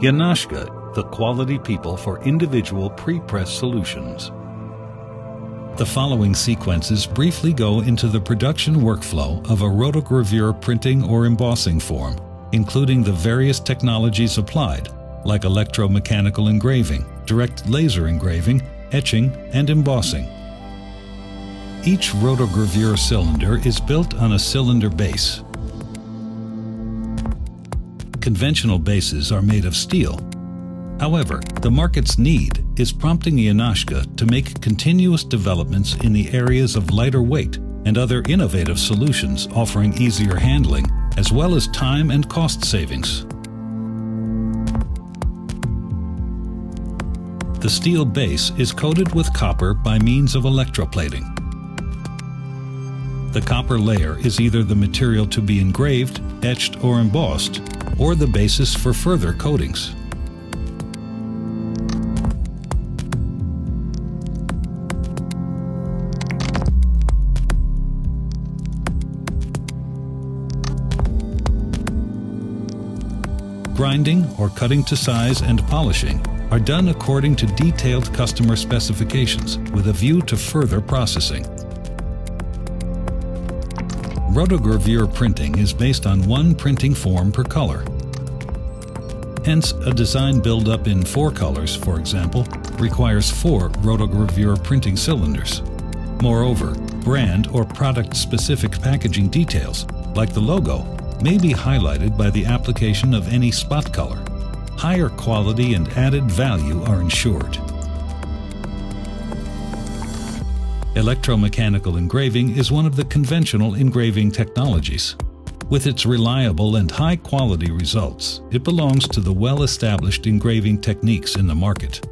Janoschka, the quality people for individual pre-press solutions. The following sequences briefly go into the production workflow of a rotogravure printing or embossing form, including the various technologies applied, like electromechanical engraving, direct laser engraving, etching, and embossing. Each rotogravure cylinder is built on a cylinder base. Conventional bases are made of steel. However, the market's need is prompting Janoschka to make continuous developments in the areas of lighter weight and other innovative solutions offering easier handling, as well as time and cost savings. The steel base is coated with copper by means of electroplating. The copper layer is either the material to be engraved, etched, or embossed, or the basis for further coatings. Grinding or cutting to size and polishing are done according to detailed customer specifications with a view to further processing. Rotogravure printing is based on one printing form per color. Hence, a design build-up in four colors, for example, requires four rotogravure printing cylinders. Moreover, brand or product-specific packaging details, like the logo, may be highlighted by the application of any spot color. Higher quality and added value are ensured. Electromechanical engraving is one of the conventional engraving technologies. With its reliable and high-quality results, it belongs to the well-established engraving techniques in the market.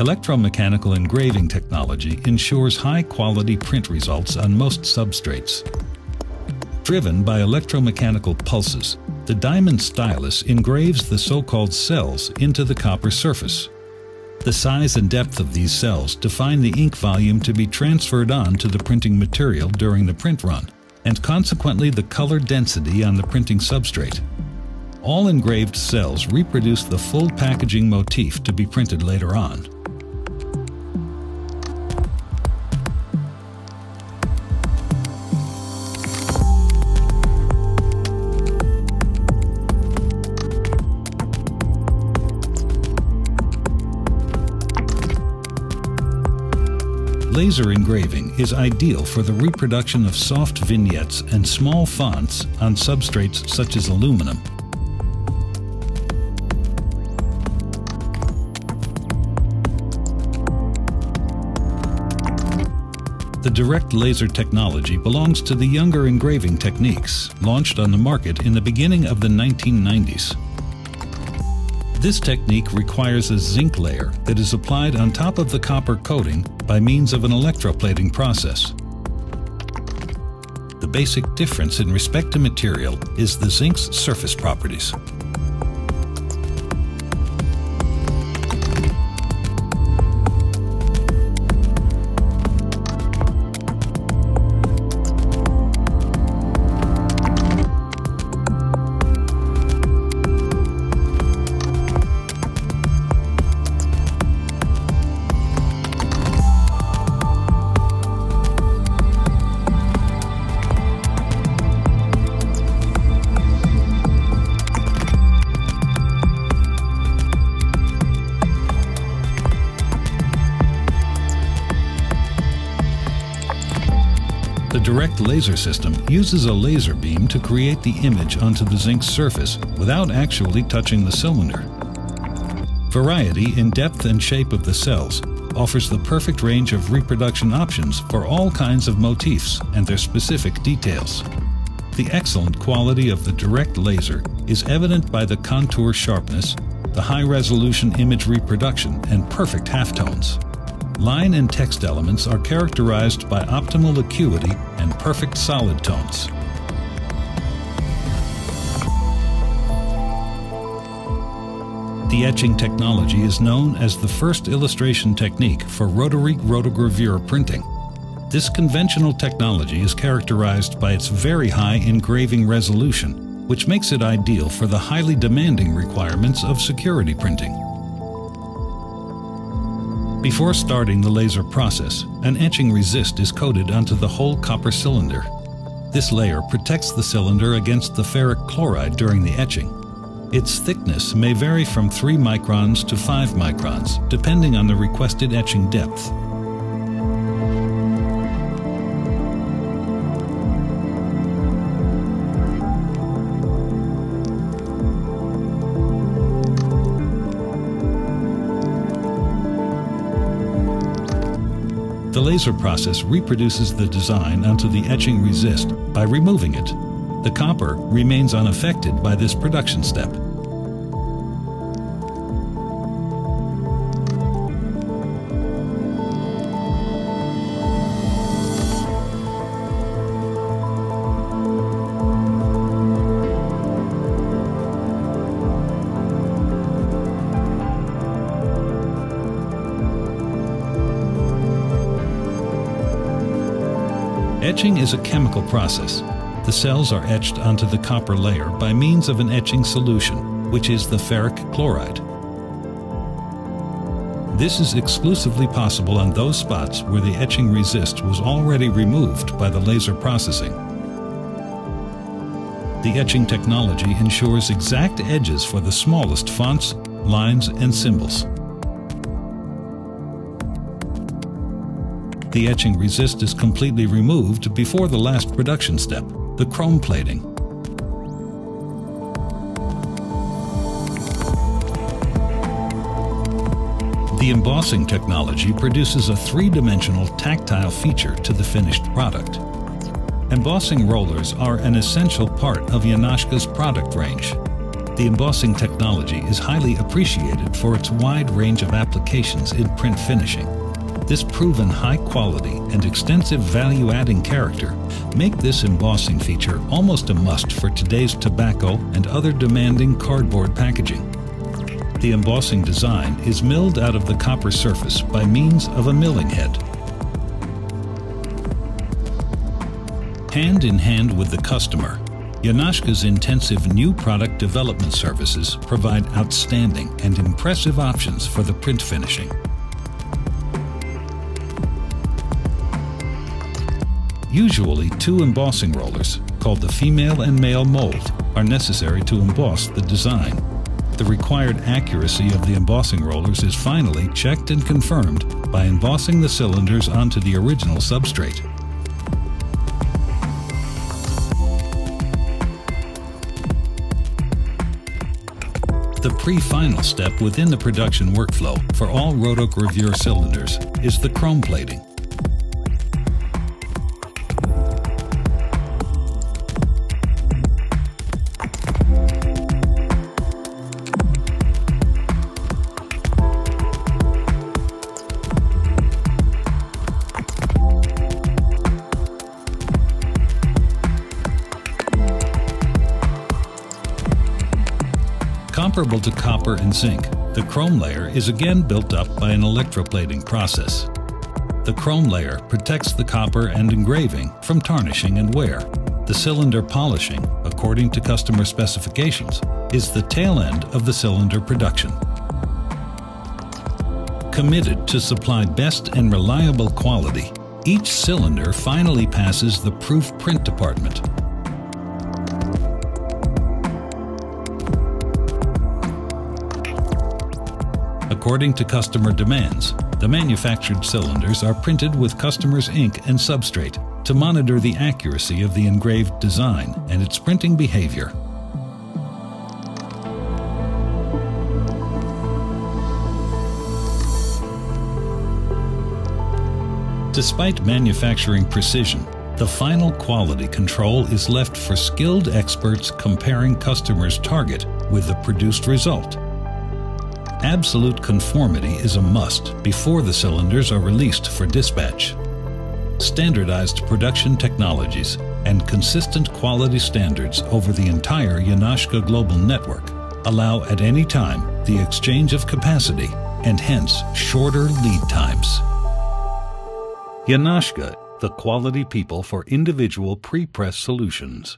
Electromechanical engraving technology ensures high-quality print results on most substrates. Driven by electromechanical pulses, the diamond stylus engraves the so-called cells into the copper surface. The size and depth of these cells define the ink volume to be transferred on to the printing material during the print run, and consequently the color density on the printing substrate. All engraved cells reproduce the full packaging motif to be printed later on. Laser engraving is ideal for the reproduction of soft vignettes and small fonts on substrates such as aluminum. The direct laser technology belongs to the younger engraving techniques, launched on the market in the beginning of the 1990s. This technique requires a zinc layer that is applied on top of the copper coating by means of an electroplating process. The basic difference in respect to material is the zinc's surface properties. The direct laser system uses a laser beam to create the image onto the zinc surface without actually touching the cylinder. Variety in depth and shape of the cells offers the perfect range of reproduction options for all kinds of motifs and their specific details. The excellent quality of the direct laser is evident by the contour sharpness, the high resolution image reproduction, and perfect halftones. Line and text elements are characterized by optimal acuity and perfect solid tones. The etching technology is known as the first illustration technique for rotary rotogravure printing. This conventional technology is characterized by its very high engraving resolution, which makes it ideal for the highly demanding requirements of security printing. Before starting the laser process, an etching resist is coated onto the whole copper cylinder. This layer protects the cylinder against the ferric chloride during the etching. Its thickness may vary from 3 microns to 5 microns, depending on the requested etching depth. The laser process reproduces the design onto the etching resist by removing it the copper remains unaffected by this production step. Etching is a chemical process the cells are etched onto the copper layer by means of an etching solution, which is the ferric chloride. This is exclusively possible on those spots where the etching resist was already removed by the laser processing. The etching technology ensures exact edges for the smallest fonts, lines, and symbols. The etching resist is completely removed before the last production step the chrome plating. The embossing technology produces a three-dimensional tactile feature to the finished product. Embossing rollers are an essential part of Janoschka's product range. The embossing technology is highly appreciated for its wide range of applications in print finishing. This proven high quality and extensive value-adding character make this embossing feature almost a must for today's tobacco and other demanding cardboard packaging. The embossing design is milled out of the copper surface by means of a milling head. Hand in hand with the customer, Janoschka's intensive new product development services provide outstanding and impressive options for the print finishing. Usually, two embossing rollers, called the female and male mold, are necessary to emboss the design. The required accuracy of the embossing rollers is finally checked and confirmed by embossing the cylinders onto the original substrate. The pre-final step within the production workflow for all rotogravure cylinders is the chrome plating. Comparable to copper and zinc, the chrome layer is again built up by an electroplating process. The chrome layer protects the copper and engraving from tarnishing and wear. The cylinder polishing, according to customer specifications, is the tail end of the cylinder production. Committed to supply best and reliable quality, each cylinder finally passes the proof print department according to customer demands. The manufactured cylinders are printed with customer's ink and substrate to monitor the accuracy of the engraved design and its printing behavior. Despite manufacturing precision, the final quality control is left for skilled experts comparing customers' target with the produced result Absolute conformity is a must before the cylinders are released for dispatch. Standardized production technologies and consistent quality standards over the entire Janoschka global network allow at any time the exchange of capacity and hence shorter lead times. Janoschka, the quality people for individual pre-press solutions.